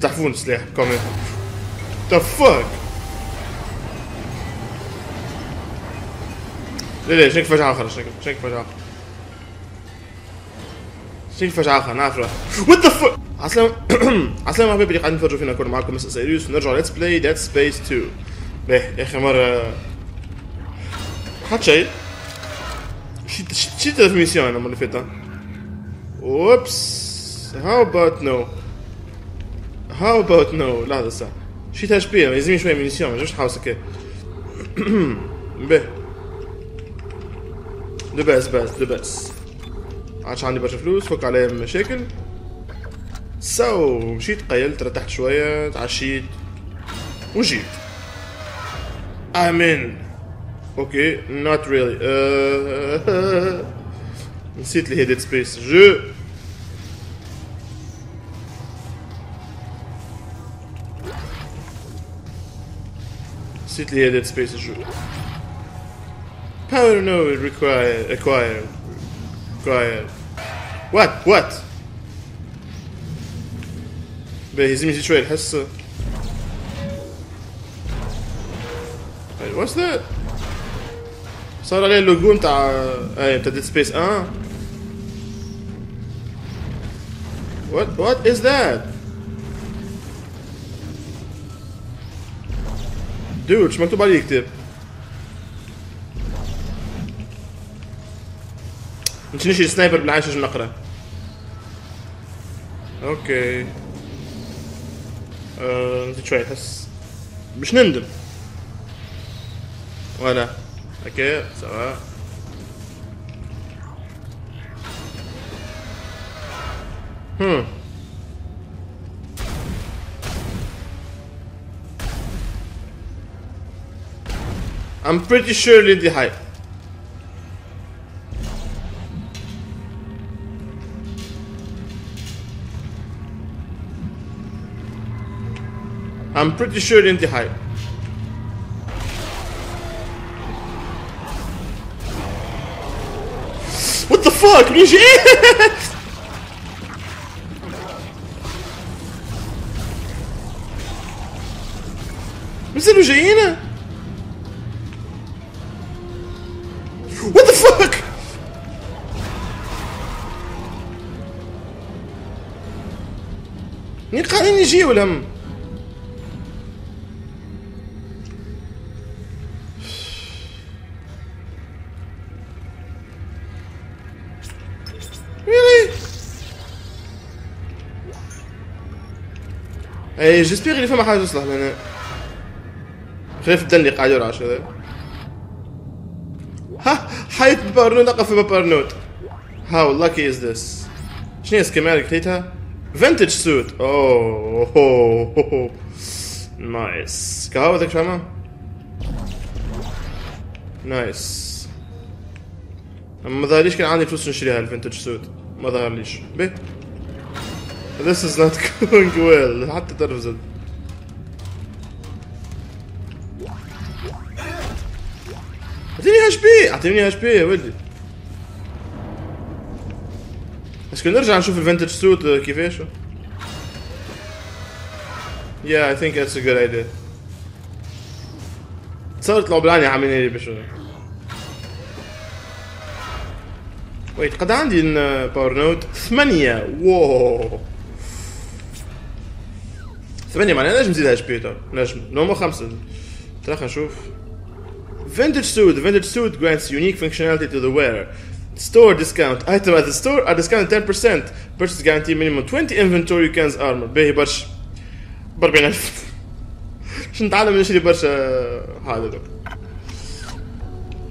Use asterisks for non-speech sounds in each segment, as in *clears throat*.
تعرفون السلاح كومنت ذا فاك لا لا شنك فجعة آخر شنك شنك فجعة آخر شنك فجعة آخر نعرف وات ذا فاك عسلامة *clears throat* عسلامة حبيبي اللي قاعدين نتفرجوا فينا كنا معاكم. مس سيريوس ونرجع ليتس بلاي ديد سبيس 2 باهي أخي مرة. حط شيء. شيت شيت ميسيون المرة اللي فاتت. اوبس هاو اباوت نو هاو اباوت نو لحظة ساعة شيت اتش بي يلزمني شوية مينيسيون ما نجمش نحاوس هكا باهي لباس باس لباس عادش عندي برشا فلوس فك عليا مشاكل سو مشيت قيلت رتحت شوية تعشيت وجيت امين أوكي نوت ريلي نسيت اللي هي ديد سبيس جو نسيت اللي هي ديد سبيس جو Power no require acquire require what? What? باهي يلزمني نزيد شوية الحس What's that? صار عليه اللوجو نتاع اي نتاع ديد سبيس 1 What what is that? Dude شو مكتوب عليه كتاب مش نشي السنايبر بالعيش عشان نقرا أوكي آه، نزيد شوي احس مش نندم ولا أوكي سواء هم I'm pretty sure اللي دي حي I'm pretty sure اللي انت حي What the fuck مين جاي مازالوا جايين يجيو Really? إي جيسبيغ اللي فما حاجة تصلح لنا خلينا في الدن اللي قاعد يرعش هذا؟ ها حيت بارنوت اقف في بارنوت. how lucky is this شنو هي schematic لقيتها؟ vintage suit oh nice كهو ذاك فاهمه nice ما ظهرليش كان عندي فلوس نشتريها ال vintage suit ما ظهرليش به This is not *laughs* going well. حتى ترفزل اعطيني اتش بي اعطيني اتش بي يا ولدي بس نرجع نشوف الفينتج سوت كيفاش Yeah, I think that's a good idea. تصور طلعوا بالعانية عاملين لي باش ويت قد عندي باور نوت ثمانية واو ثمانية معناها نجم نزيدها اتش بي نجم نومو خمسة ترى خلينا نشوف Vintage. The vintage suit grants unique functionality to the wearer. Store discount. Item at the store discounted 10%. Purchase guarantee minimum 20 inventory cans armor. باهي برشا ب 40000 باش نتعلم نشري برشا هذا دوك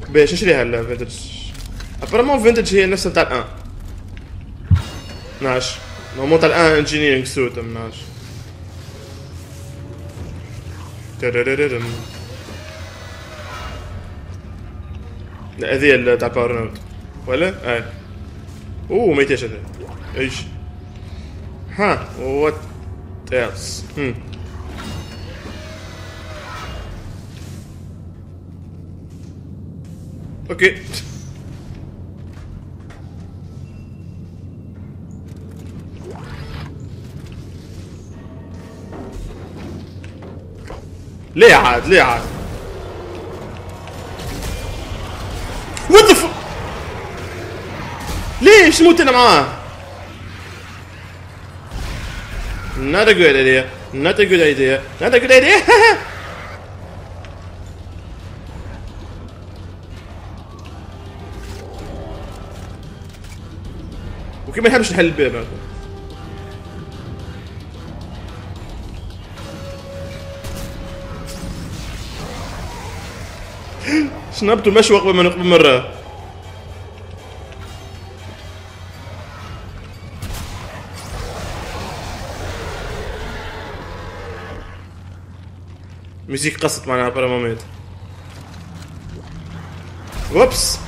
باش نشريها الفينتج ابارمون فينتج هي نفسها نتاع الان ناش نورمال تاع الان انجينيرينغ سوت مناش تررررم لا هذه تاع باور نوت ولا؟ اي أوه ما يتيش هذا. إيش؟ ها وات ايلس هم. أوكي. ليه عاد؟ ليه عاد؟ ليش موت أنا معاه Not a good idea. Not a good idea. Not a good idea. *laughs* وكيف ما يحبش نحل الباب *laughs* شنبتو مشوق بما نقبل مرة ميوزيك قصت معنا برا مومنت وبس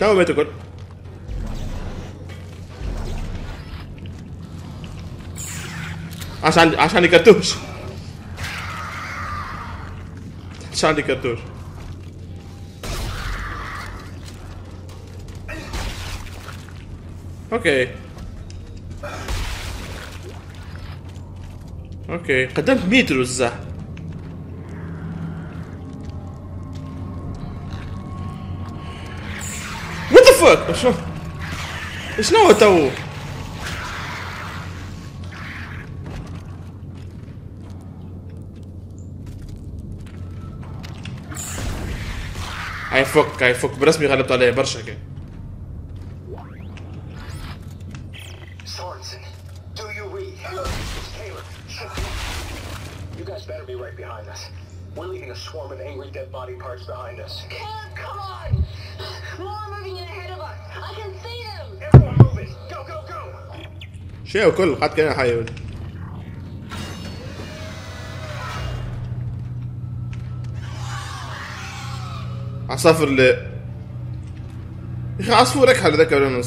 تو بيت كل عشان عشان عندي كرتوش عشان عندي كرتوش أوكي. أوكي. قدمت متر الزح وات ذا فاك شنو شنو تو هاي فك هاي فك. برسمي غلبت عليه برشا كي right behind us. We're leaving a swarm of angry dead body parts behind us. Can't, come on! More moving in ahead of us. I can see them! Everyone move it! Go, go, go! شيء وكل قد كان حي ولد عصافر ل يا أخي عصفور اكحل ذاك ولا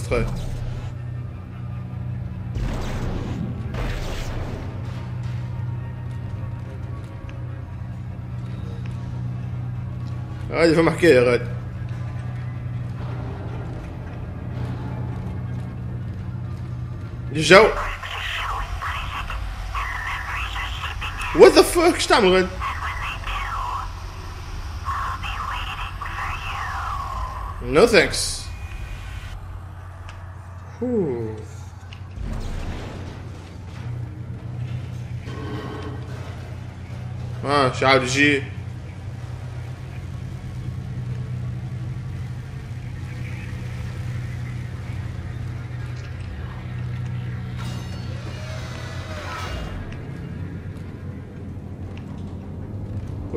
نستخاي هذه فما حكايه يا غالي الجو وات ذا فاك إيش تعمل غد؟ نو ثانكس آه شعب يجي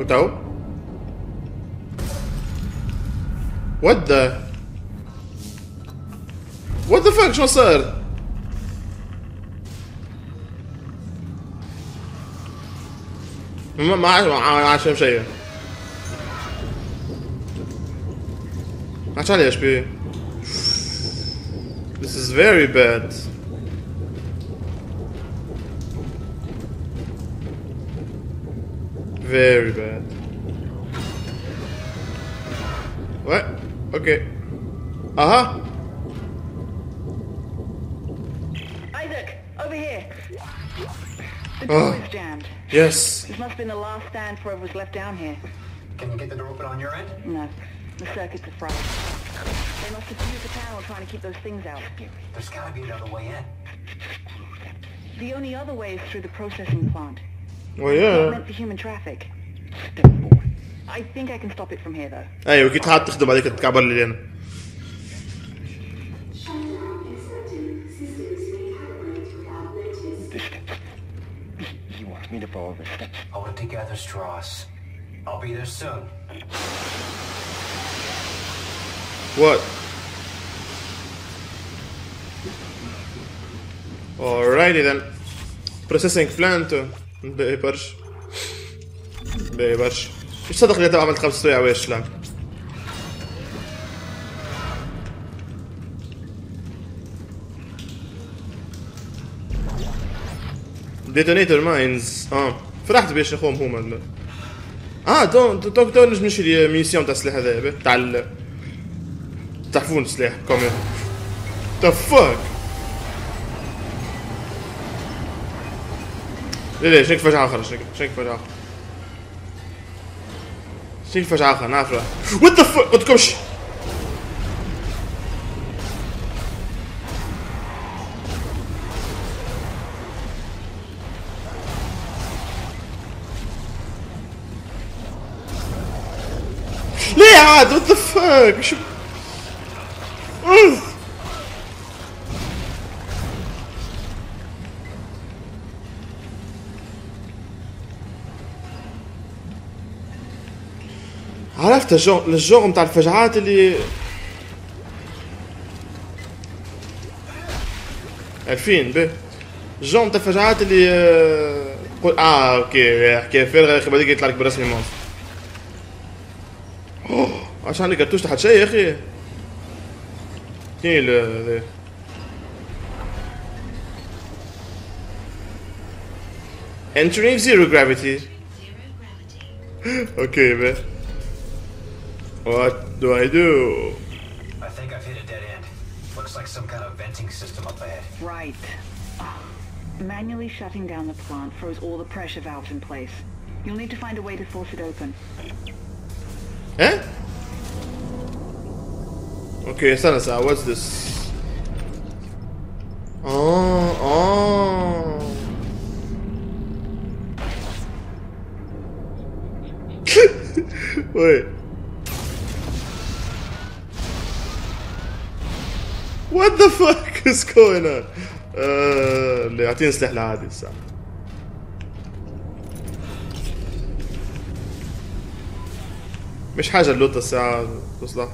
وتو وات ذا وات ذا فاك شو صار؟ ما ما عاش- ما عاش فهم شيء ما عادش عليه إيش بيه This is very bad Very bad. What? Okay. Uh huh. Isaac, over here. The Oh. door is jammed. Yes. This must have been the last stand for whoever's left down here. Can you get the door open on your end? No, the circuits are fried. They must have used the panel trying to keep those things out. There's gotta be another way in. The only other way is through the processing plant. Oh Not yeah. meant for human traffic. Step forward. I think I can stop it from here, though. ايوه كنت حاط تخدم عليك تكعبر لي انا The steps. He wants me to follow the steps. Hold it together, Strauss. I'll be there soon. What? Alrighty then. Processing plant باقي برش باقي برش مش صدق تبع عملت خمس سوايع ويش لعب ديتونيتور ماينز آه. فرحت بيش اخوهم هما آه تو تو تو نجم نشري ميسيون تاع السلاح هذا تاع ال تحفون سلاح كومي ذا فاك ليه ليه شنك فجأة آخر شنك شنك فجأة آخر شنك فجأة آخر نافرة وات ذا فك قلت كمش ليه عاد what the fuck عرفت الجو الجو متاع الفجعات اللي عارفين به الجو متاع الفجعات اللي آه، قول آه okay حكايه فارغه يا أخي بعدين يطلع لك برسمي monster أوه، عشان عندي كرتوش تحت شيء يا أخي كاين ال- ذا. Entering zero gravity. okay, man. *gasps* What do I do? I think I've hit a dead end. Looks like some kind of venting system up ahead. Right. Manually shutting down the plant froze all the pressure valves in place. You'll need to find a way to force it open. Eh? Okay, Sanasa, what's this? Oh, oh. *laughs* Wait. وات ذا فاك از جوين اون اللي يعطيني سلاح العادي الساعة. مش حاجة اللوت الساعة تصلح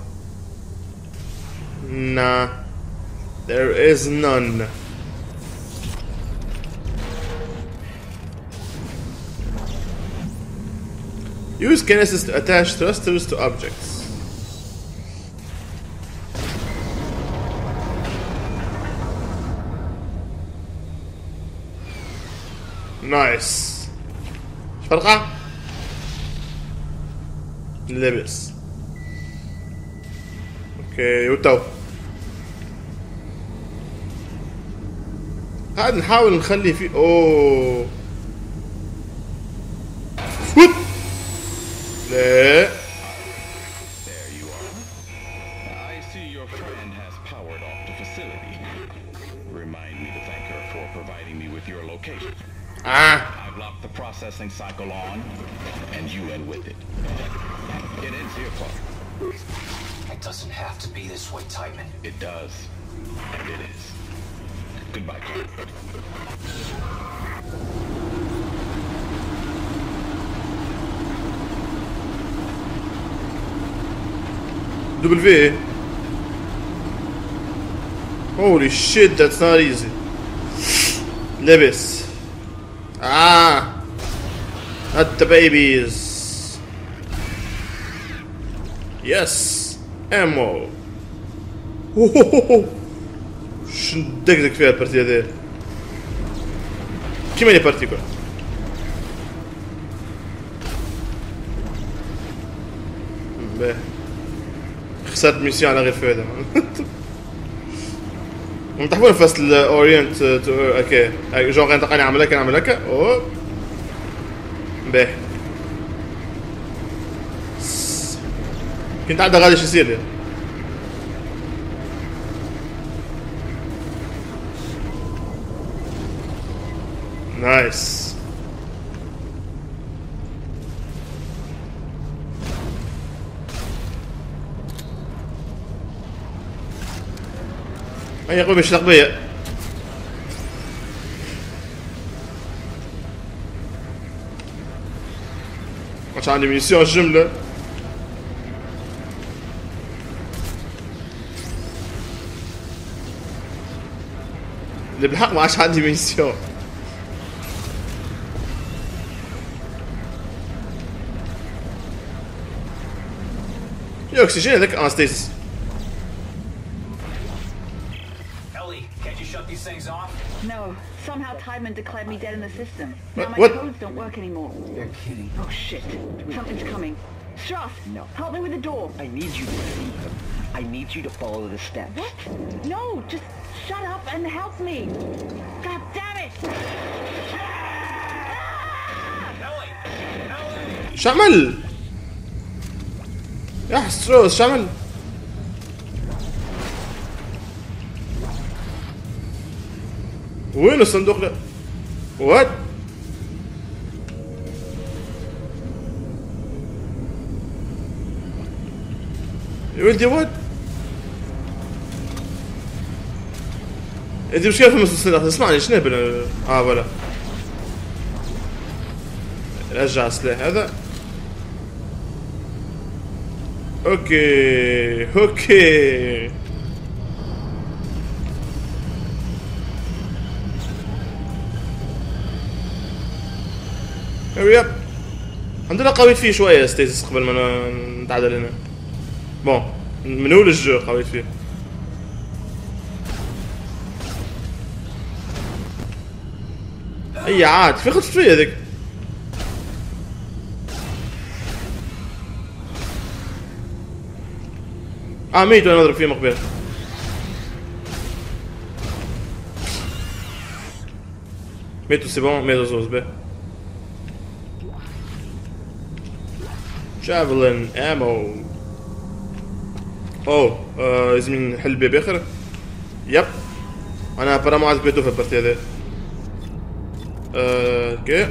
نا there is none. Use kinesis to attach thrusters to objects. نايس. فرقة؟ لبس أوكي وتو قاعد نحاول نخلي فيه أوه. لا. Ah. I've locked the processing cycle on, and you end with it. Get ends here, It doesn't have to be this way, Titan. It does. And it is. Goodbye, Clark. W. Holy shit, that's not easy. Nevis. Ah. Not the babies. Yes. Ammo. شو ندقدق فيها البارتيه ذي كيما لي بارتيكول باهي خسرت ميسيون على غير فايدة متحبون فصل اورينت أوكي. جون ينطقني أعمل هكا نعمل هكا اوه باهي. كنت عاد غادي شو يصير لي. نايس. اشتاق بيا عشان عندي ميسيون جملة اللي بالحق ما عندي ميسيون يا اكسجين هذاك أنستيس؟ somehow Tideman declared me dead in the system. Now my what? codes don't work anymore. You're kidding. Oh shit. Something's coming. Strauss, No. Help me with the door. I need you to see them. I need you to follow the steps. What? No! Just shut up and help me! God damn it! شمل يا حسروس شمل وين الصندوق ده؟ وات؟ يا ولدي وات؟ انت مشكلة في المسلسلات اسمعني شنو بنا آه ولا رجع السلاح هذا okay okay up الحمد لله قويت فيه شوية stats قبل ما نتعدل هنا. bon من أول الجو قويت فيه. أي عاد في خطف فيه هذيك. آه ميت وأنا أضرب فيه مقبل ميتو سي بون ميتو زوز به جافلين امو آه، لازم نحل بيه باخر يب أنا برا ما عاد بيتو في البارتي هذا أوكي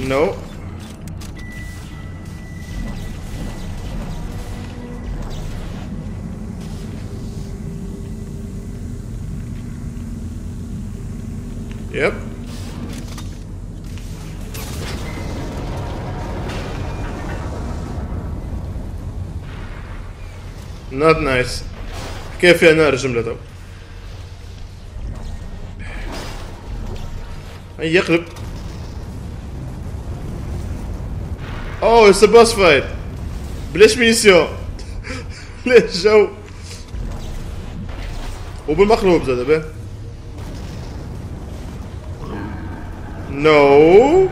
نو يب نوت نايس كيف فيها نار الجملة تو هي يقلب اوه اتس بوس فايت بلاش ميسيون بلاش جو وبالمقلوب زاد نو نو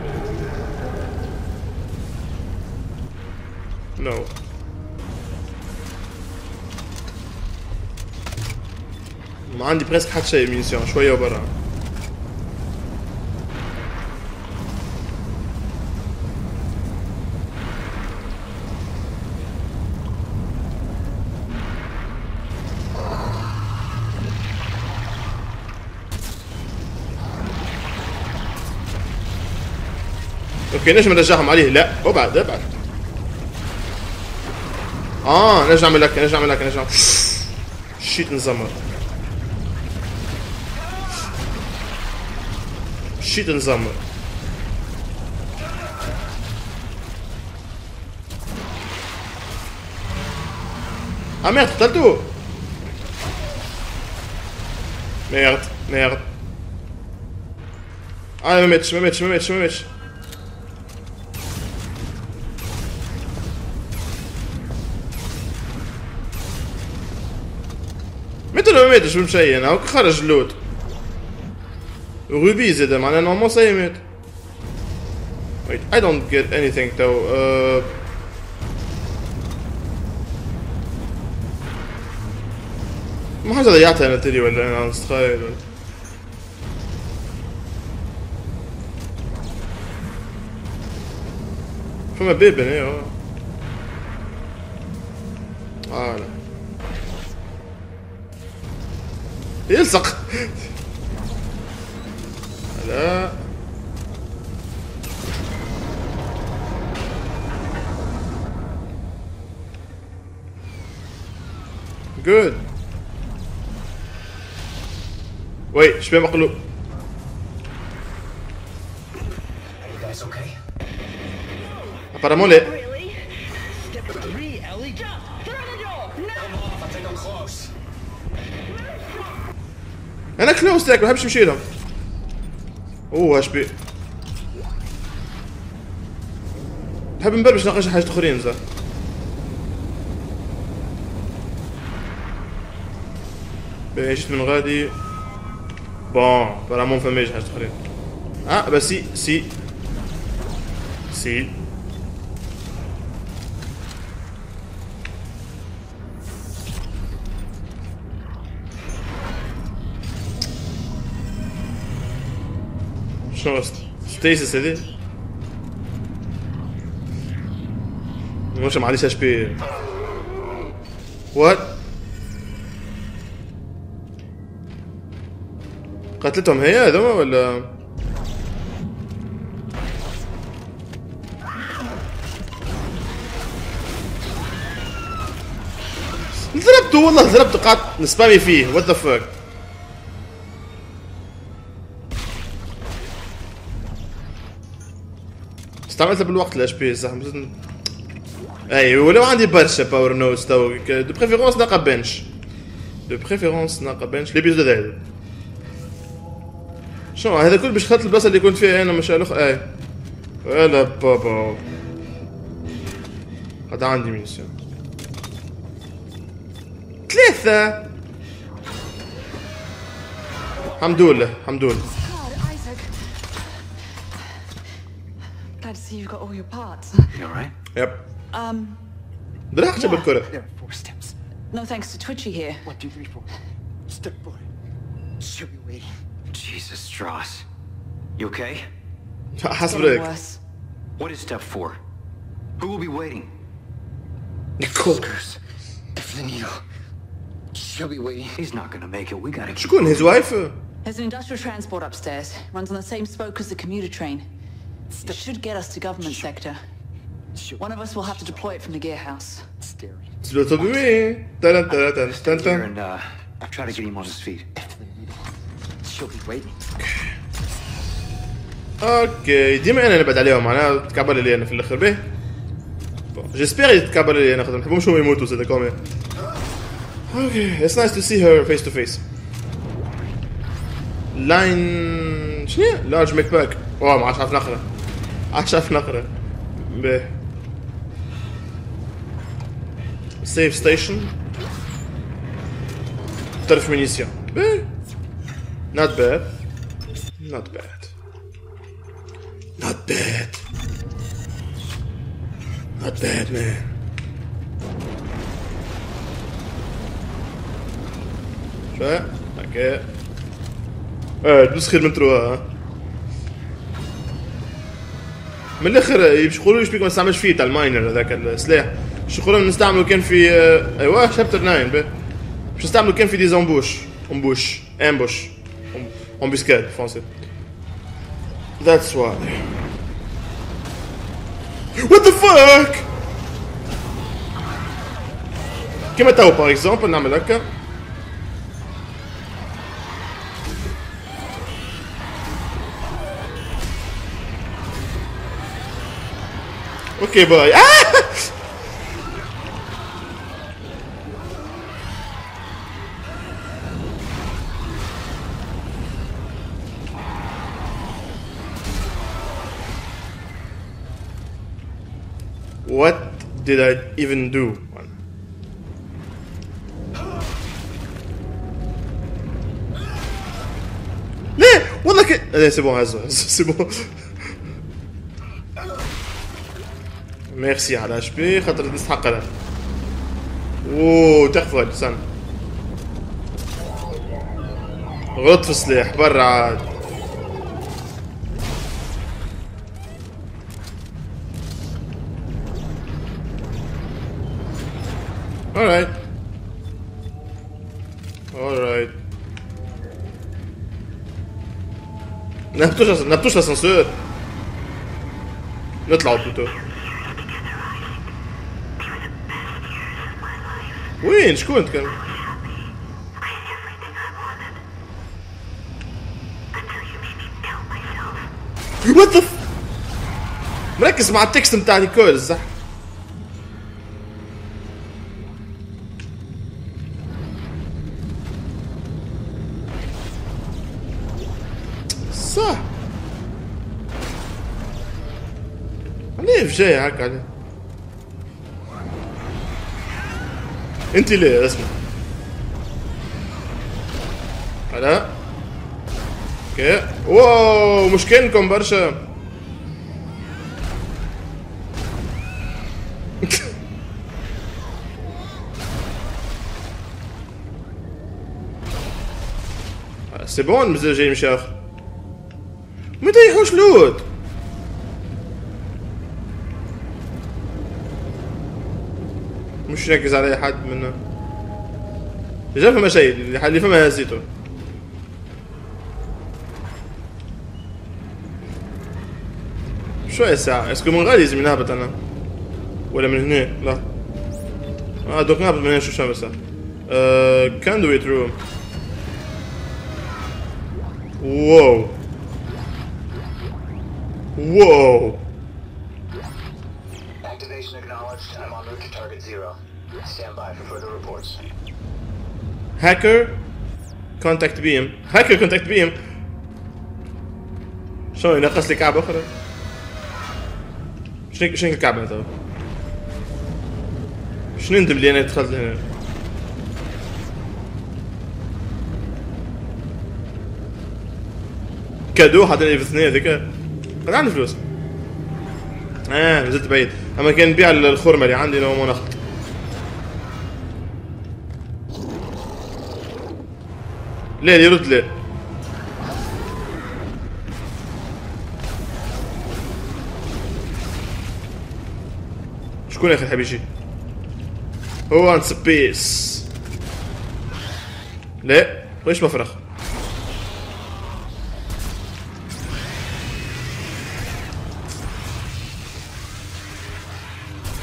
ما عندي presque حتى شيء ميسيون شوية وبرا okay نجم نرجعهم عليه. لا. ابعد ابعد آه نرجع اعمل لك نرجع اعمل لك نرجع. shit نزمر shit نزمر Ah merde, قتلته merde merde آه ما ماتش ما ماتش ما ماتش ما ماتش متى لو ما ماتش بمشي أنا هاك خرج اللوت روبي زاد معناها نورمال سا يموت Wait, I don't get anything. Uh, ما حاجة ضيعتها أنا تدري ولا أنا مستخيل ولا فما بيبن أيوه آه. لا. يلصق Jump! Through the door! No! I think I'm close. انا كلوز تاك ما بحبش نمشي لهم. أوه اش بي. بحب نبربش ناقش حاجات أخرين زين. باهي من غادي بون فرامون فماش حاجات أخرين. آه بس سي سي سي شنو ستيسس هذي؟ مش معليش اش بي وات قتلتهم هي هذوما ولا ضربته والله ضربته قعدت نسبامي فيه وات ذا فاك استعملتها بالوقت الاش بي صح؟ أي ولو عندي برشا باور نوز تو. دو بريفيرونس نلقى بنش De préférence نلقى بنش l'épisode هذا شنو؟ هذا كل باش خدت البلاصة اللي كنت فيها أنا مش الاخ أي. ولا بابا. هذا عندي mission ثلاثة. الحمد لله الحمد لله. You've got all your parts. *laughs* You alright? Yep. Um. Draagt hebben kunnen. There are four steps. No thanks to Twitchy here. One, two, three, four. Step boy. Should be waiting. Jesus, Strauss. You okay? Haast worse. What is step four? Who will be waiting? Nicole. The needle. She'll be waiting. He's not gonna make it. We gotta. Shukun, his wife. Uh. There's an industrial transport upstairs. Runs on the same spoke as the commuter train. It should get us to government sector. One of us will have to deploy it from the gear house. staring. سلوتو بوي تن تن تن تن Here تن and uh, I'll try to get him on his feet. She'll be waiting. Okay ديما أنا نبعد عليهم معناها تكعبل لي أنا في الآخر به j'espère يتكعبل لي أنا خاطر ما نحبهمش هما يموتوا زاد كومي okay it's nice to see her face to face لاين شنو لارج ميك باك اوه ما عادش عارف نقرا عارف نقرا به سيف ستيشن طرف مينيسيون به not bad. Not bad. Not bad. Not bad man. شو؟ أوكي آه تدوس خير من تروها من الآخر باش يقولوا بيك ما نستعملش فيه تاع الماينر هذاك السلاح. باش يقولوا نستعملوا كان في آه، أيوه شابتر 9 به باش نستعملوا كان في دي زامبوش امبوش امبوش امبوسكاد فرونسي That's why. What the fuck? كيما تو باغ اكزومبل نعمل هكا أوكي باي آه! What did I even do? ليه؟ والله ك... إيه c'est bon هزو c'est bon merci على اش بي خاطر تستحق لها أوه تخفى استنى غلط في السلاح برا عاد. Alright. Alright. نبتوش نبتوش الاسانسور نطلعوا plutôt وين شكون كان what the مركز مع التكست بتاع نيكول صح صح ليه جاي هكا عليه انت ليه اسمع هلا. Okay. Wow مش كأنكم برشا. *laughs* c'est bon مازال جاي مشي اخر ما يطيحوش لود مش نركز على حد منه جا فما شيء اللي فما هزيته شو هي الساعة؟ اسكو من غادي لازم نهبط أنا ولا من هنا؟ لا آه دوك نهبط من هنا شو شمسة آه كاندويت روم واو واو Activation acknowledged. I'm en route to target zero. Stand by for further reports. كونتاكت بيم هاكر كونتاكت بيم شو ينقص لي كعبة أخرى؟ شنو شنو الكعبة تو شنو ندم اللي أنا دخلت هنا؟ كادو حاط لي في اثنين هذيك. قد عندي فلوس. آه نزلت بعيد. أما كان نبيع الخرمة اللي عندي لو ما ناخذ لا يرد لا شكون اخر حبيب يجي هو ان سبيس. لا ليش مفرخ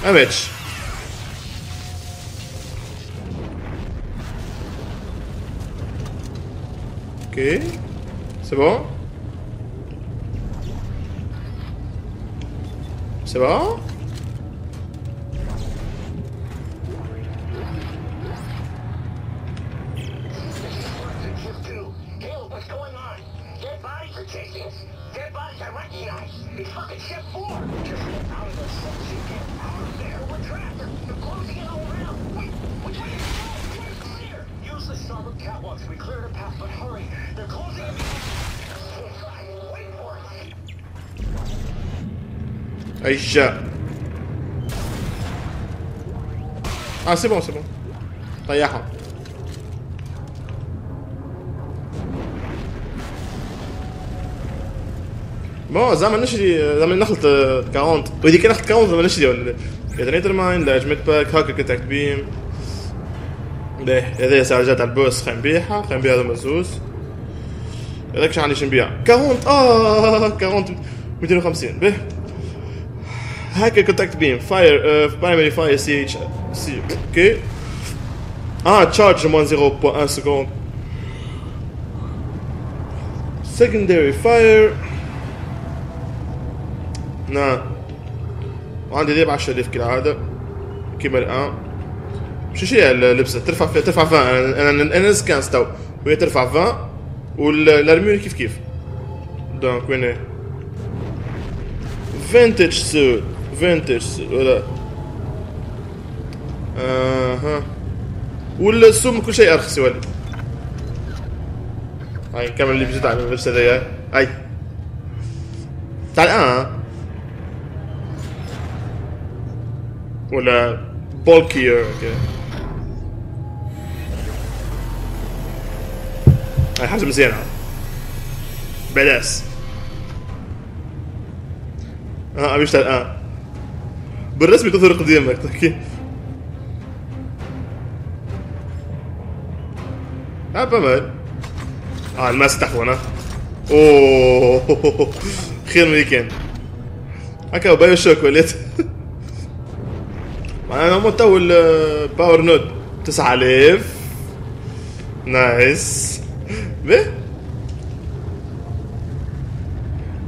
ما ماتش Ok. C'est bon? C'est bon? Aïcha. Ah, c'est bon, c'est bon. طيحهم بون زعما نشري زعما ناخذ 40 وهذيك كان ناخذ 40 زعما نشري ولا detonator mine large med pack هاكر contact beam باهي هذا ساعة جات على ال boss خلينا نبيعها. خلينا نبيع هذا مزوز. هذاك شو عندي نبيع؟ 40 آه 40 250 باهي هاكر كونتاكت بيم فاير برايمري فاير سي اتش سي أوكي آه تشارج موان 0.1 سكوند secondary fire. نعم وعندي ذيب 10000 كالعادة كيما الآن شو هي اللبسة؟ ترفع فيها ترفع 20 أنا أنا أنا سكان تو وهي ترفع 20 والارمير كيف كيف؟ دونك وين فينتج سوت فينتج سوت ولا أها والسم كل شيء أرخص يولي هاي نكمل اللي بجد على اللبسة ذي هاي. تعال الان ولا bulkier أوكي هاي حاجة مزيانة بلاس. آه أبي أشتغل بالرسمي تظهر قديمك تحكي. آه بمل آه الماس تحفون ها أوه. خير من كان. هكا بايو شوك وليت. *laughs* أنا مو تو الباور نود 9000 نايس. به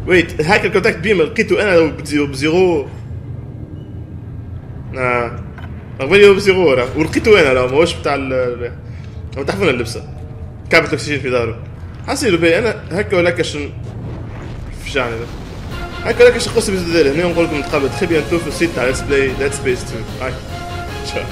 ويت هاك الكونتاكت بيم لقيته أنا بزيرو. آه. قبل بزيرو راه ولقيته أنا لو ماهوش بتاع ال هو تعرفون اللبسة؟ كابت الأكسجين في داره. حسيلو بي. أنا هكا ولا شن فشعني ده. هكا ولا شن قصة بزدل هنا نقول لكم نتقابل تخي بيانتو في السيت تاع ليتس بلاي ديد سبيس 2 هاي تشاو